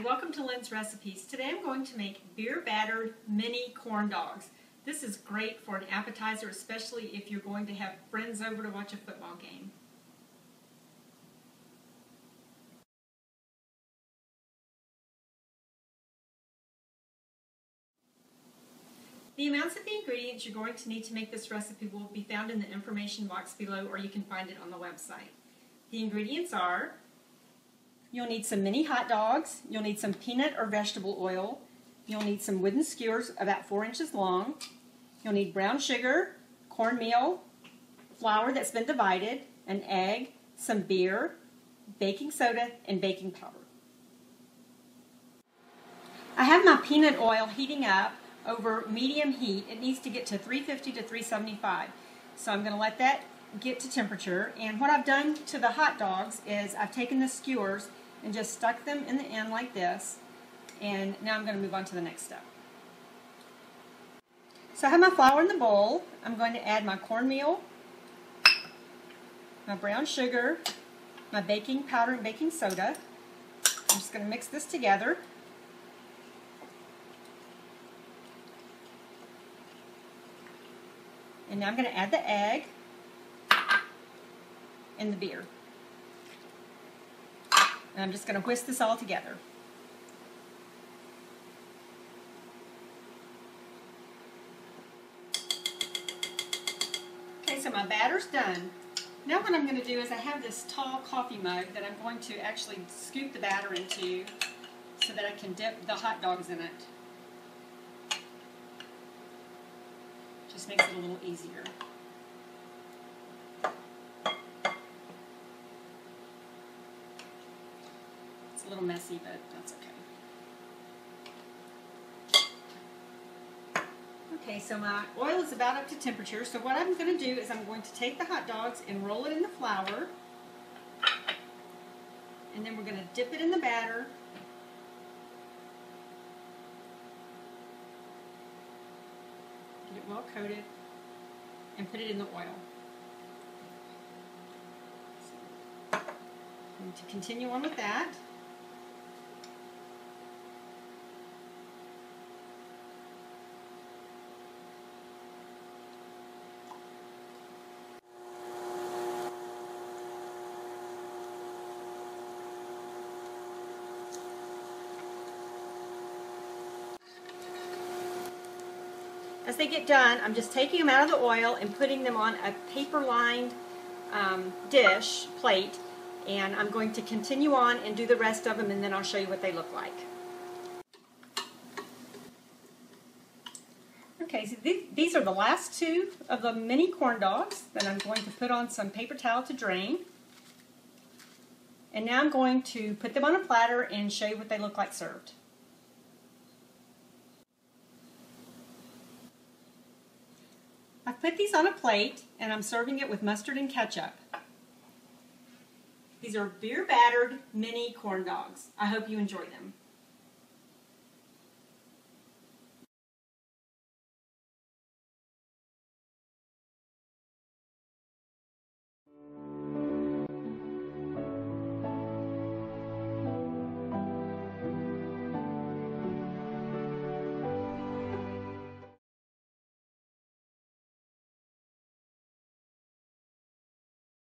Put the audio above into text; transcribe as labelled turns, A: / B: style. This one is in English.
A: welcome to Lynn's Recipes. Today I'm going to make beer battered mini corn dogs. This is great for an appetizer, especially if you're going to have friends over to watch a football game. The amounts of the ingredients you're going to need to make this recipe will be found in the information box below or you can find it on the website. The ingredients are You'll need some mini hot dogs. You'll need some peanut or vegetable oil. You'll need some wooden skewers about four inches long. You'll need brown sugar, cornmeal, flour that's been divided, an egg, some beer, baking soda, and baking powder. I have my peanut oil heating up over medium heat. It needs to get to 350 to 375. So I'm going to let that get to temperature. And what I've done to the hot dogs is I've taken the skewers and just stuck them in the end like this. And now I'm going to move on to the next step. So I have my flour in the bowl. I'm going to add my cornmeal, my brown sugar, my baking powder and baking soda. I'm just going to mix this together. And now I'm going to add the egg and the beer. And I'm just going to whisk this all together. Okay, so my batter's done. Now what I'm going to do is I have this tall coffee mug that I'm going to actually scoop the batter into so that I can dip the hot dogs in it. Just makes it a little easier. Little messy, but that's okay. Okay, so my oil is about up to temperature. So what I'm going to do is I'm going to take the hot dogs and roll it in the flour. And then we're going to dip it in the batter. Get it well coated and put it in the oil. To continue on with that. As they get done, I'm just taking them out of the oil and putting them on a paper-lined um, dish, plate, and I'm going to continue on and do the rest of them and then I'll show you what they look like. Okay, so th these are the last two of the mini corn dogs that I'm going to put on some paper towel to drain. And now I'm going to put them on a platter and show you what they look like served. Put these on a plate and I'm serving it with mustard and ketchup. These are beer battered mini corn dogs. I hope you enjoy them.